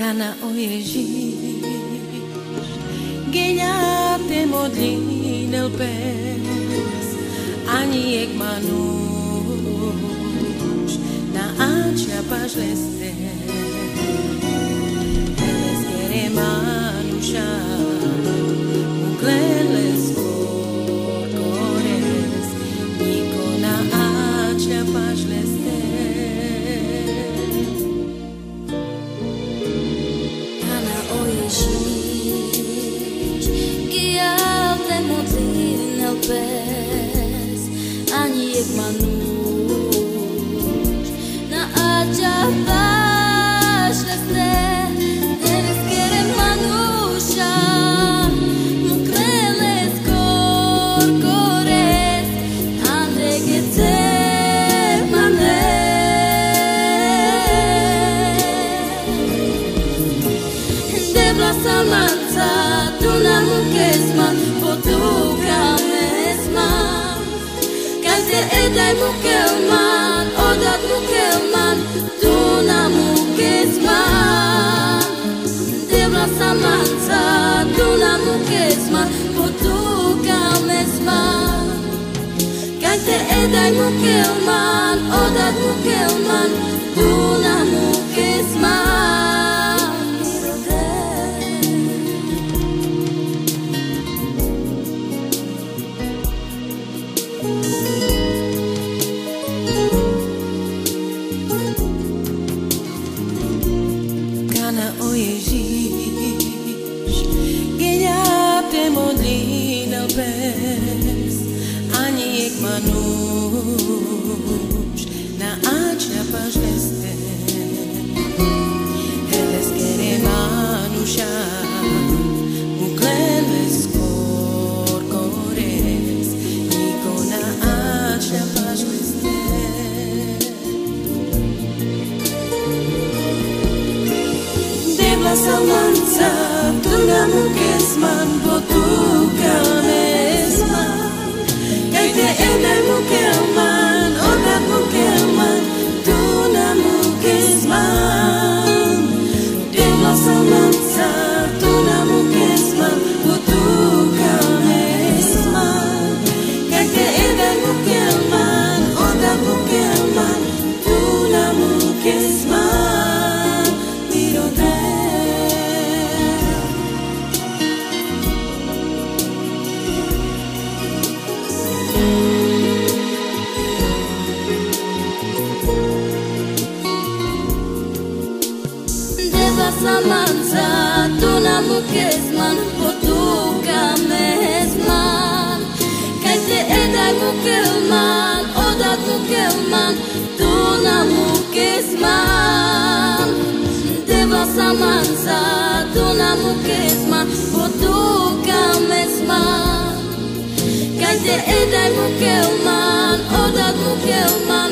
Kana o Ježíš, geňa te modlí pes, ani jak manúš, na ančia paš leste, Sama Kaze edai mukelman, odat mukelman, tu n-am kesma. Debla samanța, tu n-am kesma, potuka mesma. Kaze edai mukelman, Kana o Ježíš, te modlí pes, ani jak manúš, na ača paš leste. Ella nunca es más. Deva samanța, tu n-am kesman, potuka mesman. Kaj te edai mukelman, odat mukelman, tu n-am kesman. Deva samanța, tu n-am kesman, potuka mesman. Kaj te edai mukelman, odat mukelman,